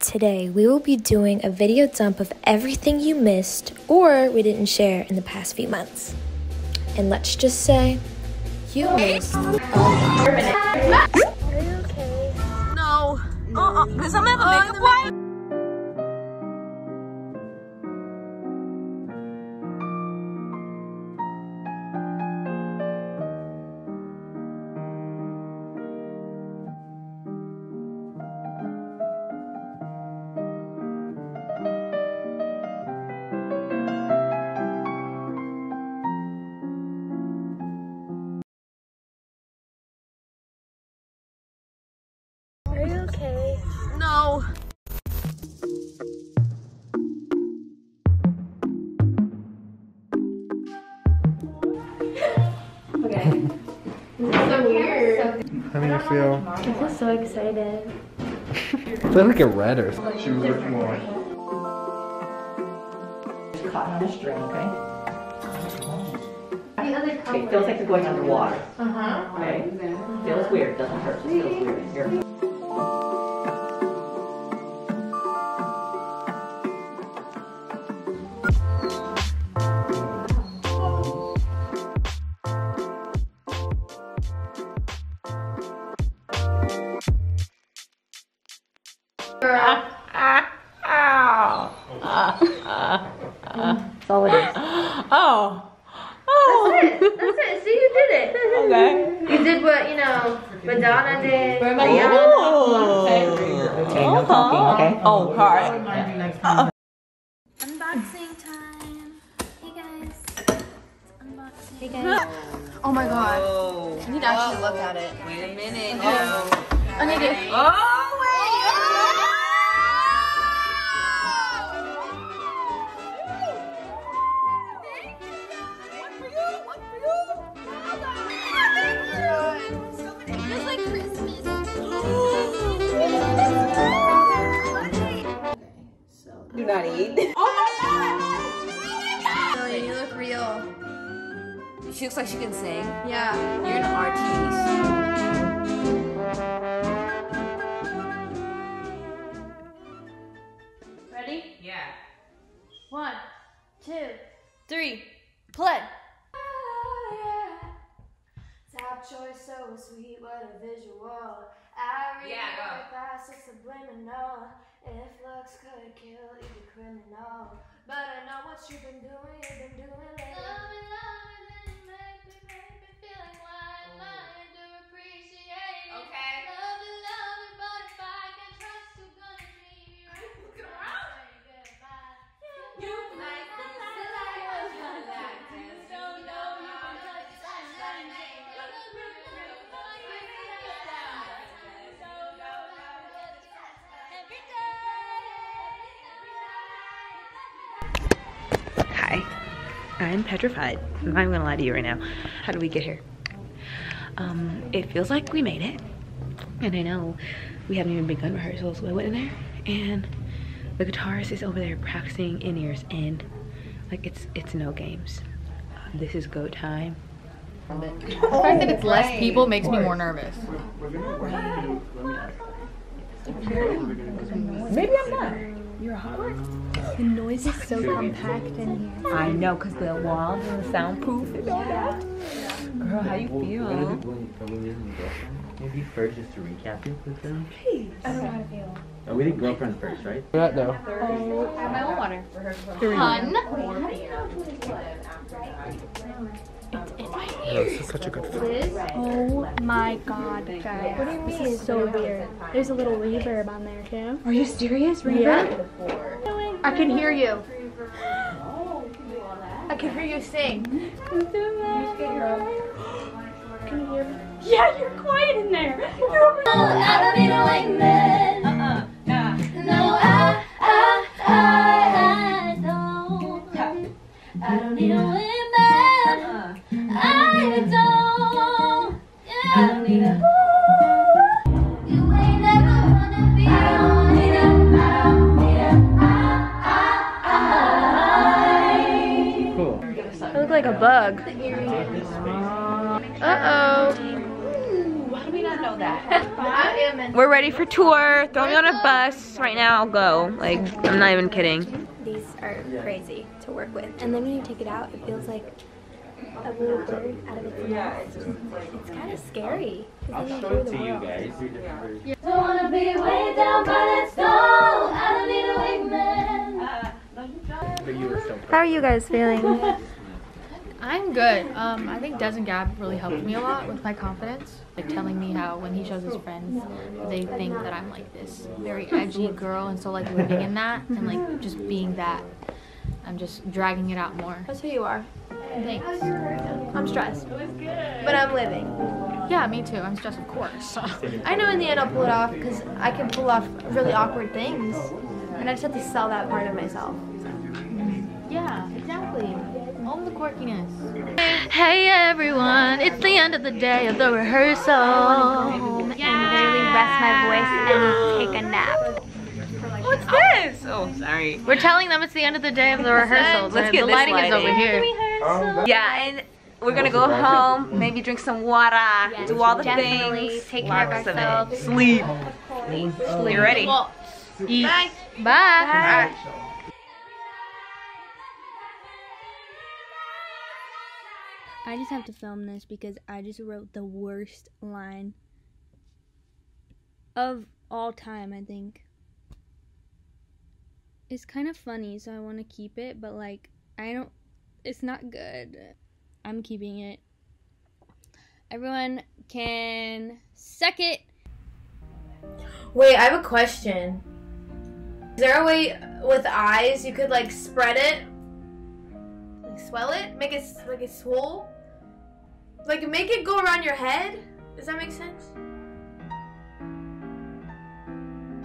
Today, we will be doing a video dump of everything you missed or we didn't share in the past few months. And let's just say, you missed a lot. No. Uh-uh. Because I'm gonna have makeup wipe. You feel? I feel so excited. I feel like a red or something. She was looking more. caught on a string, okay? Okay, it feels like you're going underwater. Uh-huh. Okay? Feels weird, doesn't hurt, just feels weird. Here. That's all it is. Oh. Oh. That's it. That's it. See, you did it. Okay. You did what you know Madonna did. Oh. Okay, no talking, okay? Oh, alright. Unboxing time. Hey guys. Unboxing. Hey guys. Oh. oh my god. Oh. I need to actually look at it. Wait a minute. Oh, I need to. oh wait. Do not eat. Lily, you look real. She looks like she can sing. Yeah. You're an artiste. Ready? Yeah. One, two, three, play. Top choice, oh, so sweet, what a visual. I read Yeah, go. fast, so subliminal. If looks could kill, you'd be criminal. But I know what you've been doing, you've been doing I'm petrified. I'm not even gonna lie to you right now. How did we get here? Um, it feels like we made it. And I know we haven't even begun rehearsals. So I went in there and the guitarist is over there practicing in ears and like it's it's no games. This is go time. The fact that it's less people makes me more nervous. Maybe I'm not. The noise is so compact in here. I know, cause the walls and the soundproof and all that. Girl, how you feel? Maybe first just to recap it with them. I don't know how to feel. Oh, we did girlfriend first, right? That though. I have my own water. Hun. Yeah, oh, this is such a good film. Oh my god, guys. What do you mean? This is so weird. There's a little reverb on there too. Are you serious? Yeah. I can hear you. I can hear you sing. Can you hear me? Yeah, you're quiet in there. I don't need a wingman. Uh-uh. Nah. No, I, I, I, I don't. I don't need a wingman. Uh-uh. I don't. Yeah. I don't need a. bug. Uh oh. How do we not know that? We're ready for tour. Throw me on a bus right now. I'll go. Like I'm not even kidding. These are crazy to work with. And then when you take it out, it feels like a little bird out of its nest. It's kind of scary. I'll show it to you world. guys. Don't wanna be way down by that stone. I don't need a wingman. But you were so How are you guys feeling? I'm good. Um, I think Des and Gab really helped me a lot with my confidence. Like telling me how when he shows his friends, they think that I'm like this very edgy girl, and so like living in that and like just being that, I'm just dragging it out more. That's who you are. Thanks. I'm stressed. But I'm living. Yeah, me too. I'm stressed, of course. I know in the end I'll pull it off because I can pull off really awkward things. And I just have to sell that part of myself. yeah, exactly. All the quirkiness. Hey everyone, it's the end of the day of the rehearsal. and literally rest my voice and take a nap. What's this? Oh, sorry. We're telling them it's the end of the day of the rehearsal. Let's The- get the this lighting, is over here. Yeah, and we're gonna go home. Maybe drink some water. do all the Definitely things. take care of Lots of it. ourselves. Sleep. You ready? Bye. Bye. I just have to film this because I just wrote the worst line of all time, I think. It's kind of funny, so I want to keep it, but like, I don't, it's not good. I'm keeping it. Everyone can suck it. Wait, I have a question. Is there a way with eyes you could like spread it? Like swell it? Make it like it swole? Like make it go around your head? Does that make sense?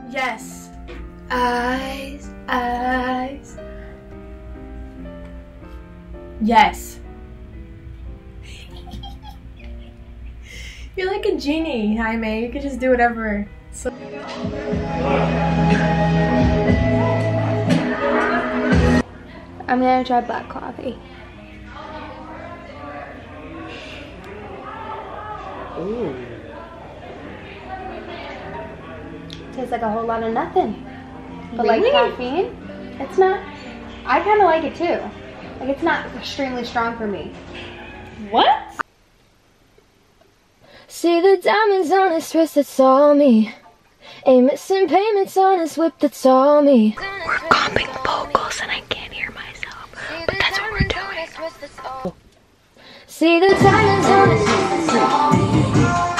Yes. Eyes, eyes. Yes. You're like a genie, Jaime. You could just do whatever. So- I'm gonna try black coffee. Ooh. Tastes like a whole lot of nothing. But like caffeine, it's not. I kind of like it too. Like it's not extremely strong for me. What? See the diamonds on his wrist, that's all me. Ain't missing payments on his whip, that's all me. We're comping vocals and I can't hear myself. But that's what we're doing. See the diamonds on his